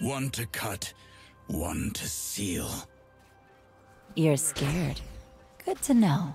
One to cut, one to seal. You're scared. Good to know.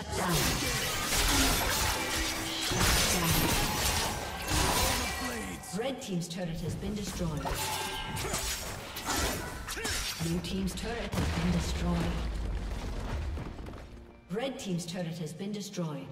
Shut down. Shut down. Red Team's turret has been destroyed. Blue Team's turret has been destroyed. Red Team's turret has been destroyed.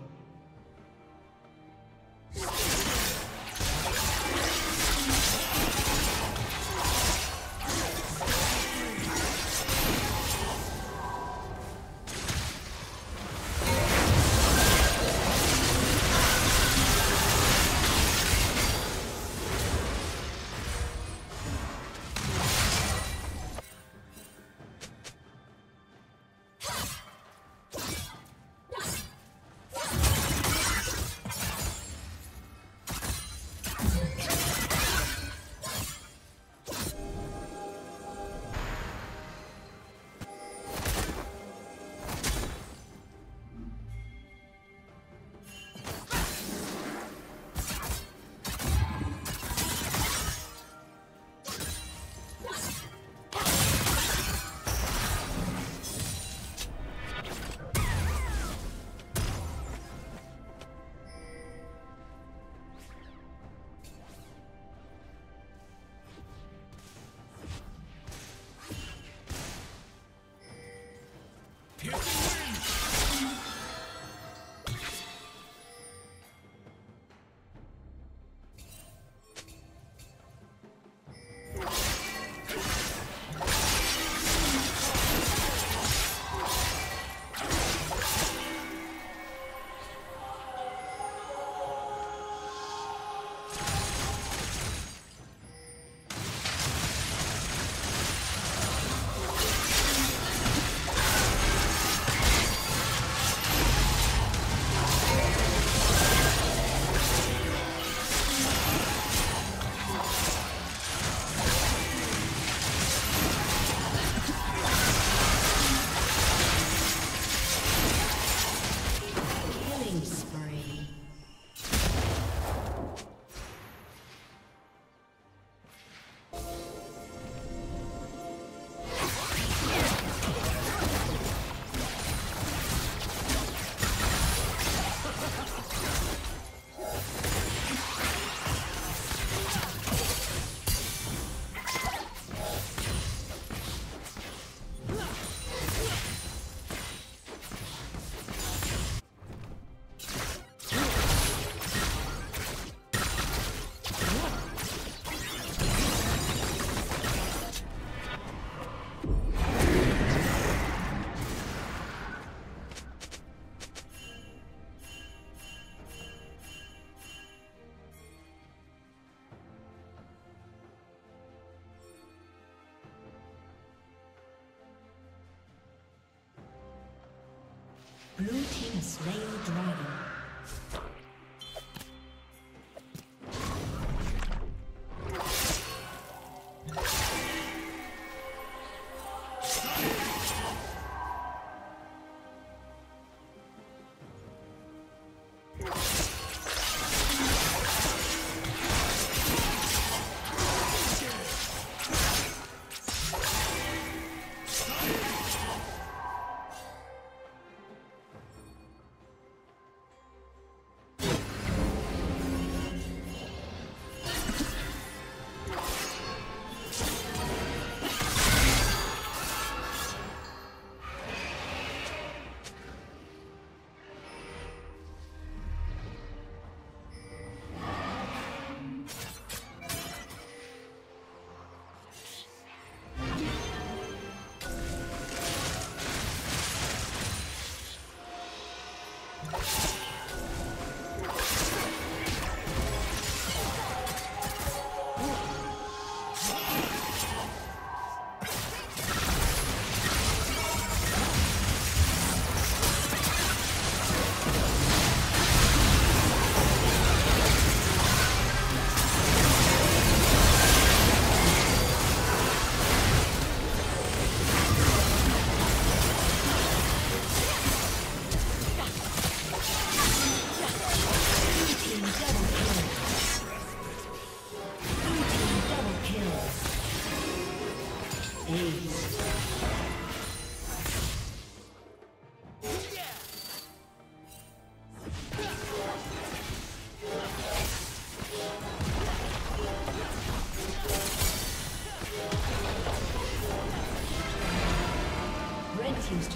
slain dragon.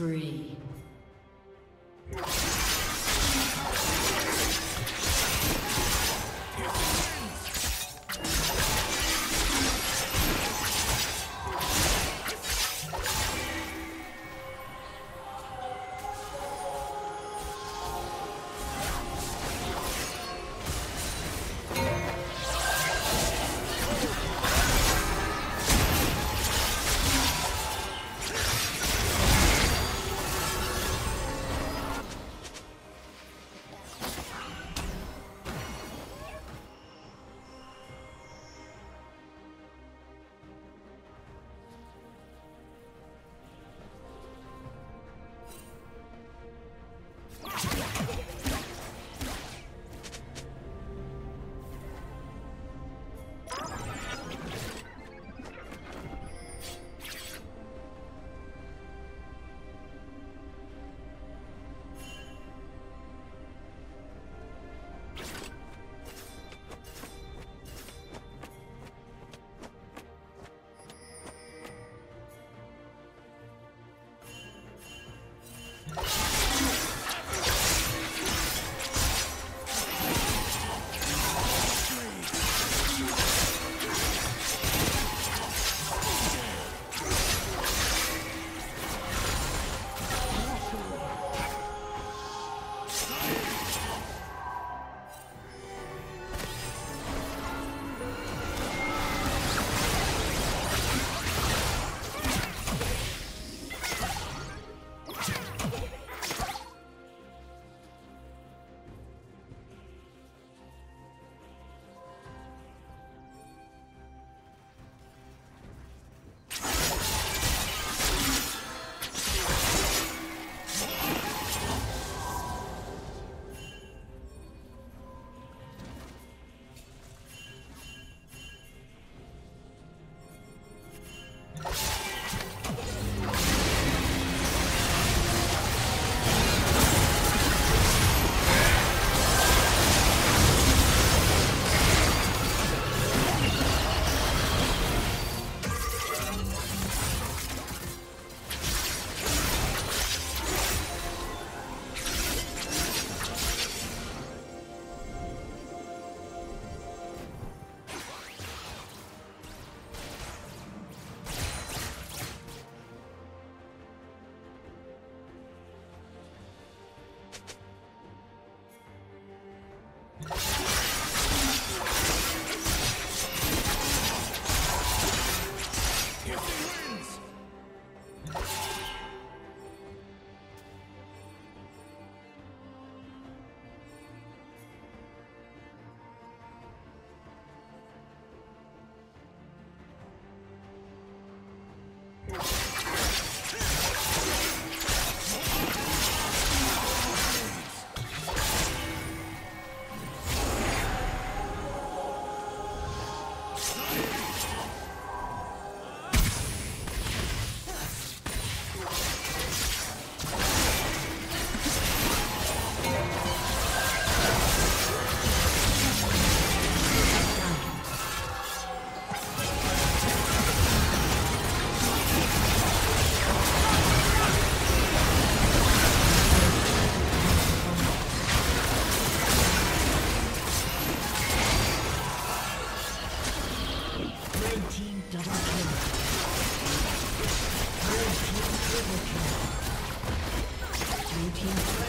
Spree. team.